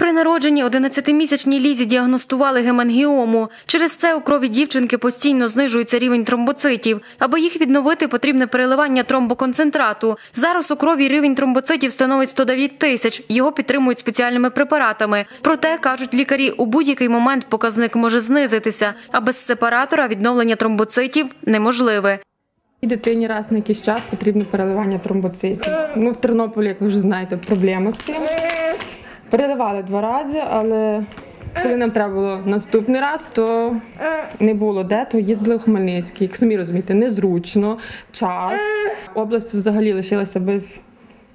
При народженні 11-місячній лізі діагностували гемангіому. Через це у крові дівчинки постійно знижується рівень тромбоцитів. Аби їх відновити, потрібне переливання тромбоконцентрату. Зараз у крові рівень тромбоцитів становить 109 тисяч. Його підтримують спеціальними препаратами. Проте кажуть лікарі, у будь-який момент показник може знизитися, а без сепаратора відновлення тромбоцитів неможливе. І дитині раз на якийсь час потрібно переливання тромбоцитів. Ну, в Тернополі, як ви вже знаєте, проблема з тим. Переливали два рази, але коли нам треба було наступний раз, то не було де, то їздили в Хмельницький. Як самі розумієте, незручно, час. Область взагалі лишилася без,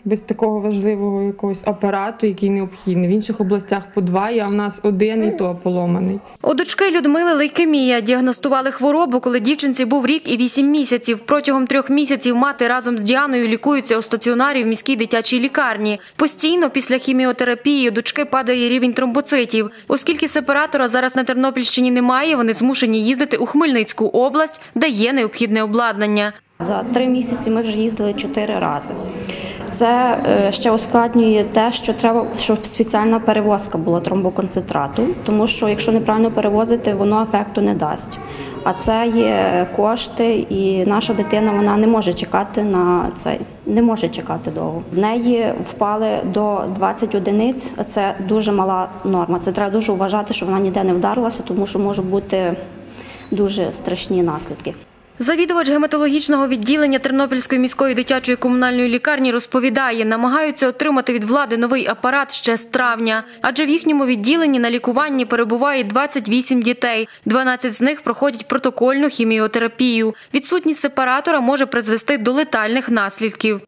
без такого важливого якогось апарату, який необхідний. В інших областях по два, а в нас один і то поломаний. У дочки Людмили лейкемія. Діагностували хворобу, коли дівчинці був рік і вісім місяців. Протягом трьох місяців мати разом з Діаною лікуються у стаціонарі в міській дитячій лікарні. Постійно після хіміотерапії у дочки падає рівень тромбоцитів. Оскільки сепаратора зараз на Тернопільщині немає, вони змушені їздити у Хмельницьку область, де є необхідне обладнання. За три місяці ми вже їздили чотири рази. Це е, ще ускладнює те, що треба, щоб спеціальна перевозка була тромбоконцентрату, тому що якщо неправильно перевозити, воно ефекту не дасть. А це є кошти, і наша дитина вона не може чекати на цей, не може чекати довго. В неї впали до 20 одиниць. Це дуже мала норма. Це треба дуже вважати, щоб вона ніде не вдарилася, тому що можуть бути дуже страшні наслідки. Завідувач гематологічного відділення Тернопільської міської дитячої комунальної лікарні розповідає, намагаються отримати від влади новий апарат ще з травня, адже в їхньому відділенні на лікуванні перебуває 28 дітей. 12 з них проходять протокольну хіміотерапію. Відсутність сепаратора може призвести до летальних наслідків.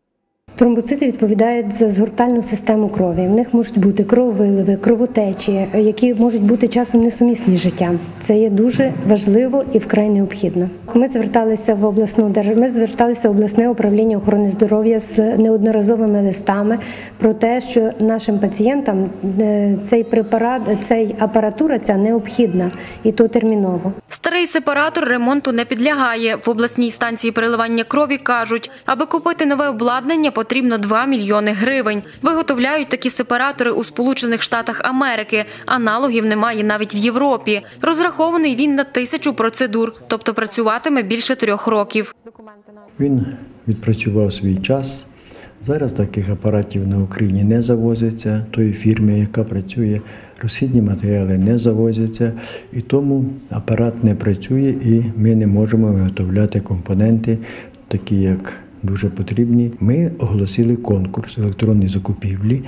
Тромбоцити відповідають за згортальну систему крові. В них можуть бути крововиливи, кровотечі, які можуть бути часом несумісні з життям. Це є дуже важливо і вкрай необхідно. Ми зверталися в обласну ми зверталися в обласне управління охорони здоров'я з неодноразовими листами про те, що нашим пацієнтам е, цей препарат, цей апаратура ця необхідна і то терміново. Старий сепаратор ремонту не підлягає. В обласній станції переливання крові кажуть, аби купити нове обладнання, потрібно 2 мільйони гривень. Виготовляють такі сепаратори у Сполучених Штатах Америки. Аналогів немає навіть в Європі. Розрахований він на тисячу процедур, тобто працюватиме більше трьох років. Він відпрацював свій час. Зараз таких апаратів на Україні не завозиться, тої фірми, яка працює, розхідні матеріали не завозяться, і тому апарат не працює, і ми не можемо виготовляти компоненти, такі як дуже потрібні. Ми оголосили конкурс електронної закупівлі.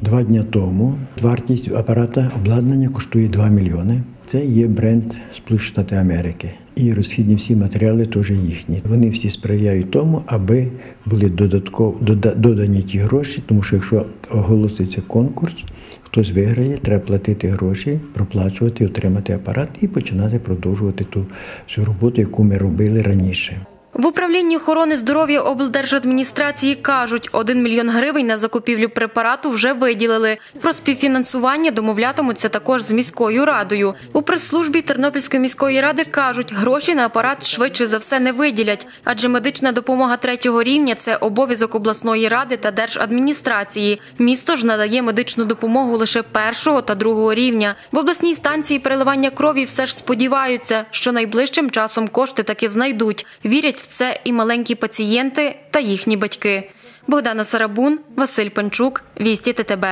Два дні тому вартість апарата обладнання коштує 2 мільйони. Це є бренд Сполучені Штати Америки. І розхідні всі матеріали теж їхні. Вони всі сприяють тому, аби були додатково додані ті гроші, тому що якщо оголоситься конкурс, хтось виграє, треба платити гроші, проплачувати, отримати апарат і починати продовжувати ту всю роботу, яку ми робили раніше. В управлінні охорони здоров'я облдержадміністрації кажуть, 1 мільйон гривень на закупівлю препарату вже виділили. Про співфінансування домовлятимуться також з міською радою. У прес-службі Тернопільської міської ради кажуть, гроші на апарат швидше за все не виділять, адже медична допомога третього рівня це обов'язок обласної ради та держадміністрації. Місто ж надає медичну допомогу лише першого та другого рівня. В обласній станції переливання крові все ж сподіваються, що найближчим часом кошти таки знайдуть. Вірять це і маленькі пацієнти та їхні батьки. Богдана Сарабун, Василь Панчук, Вісті ТТБ.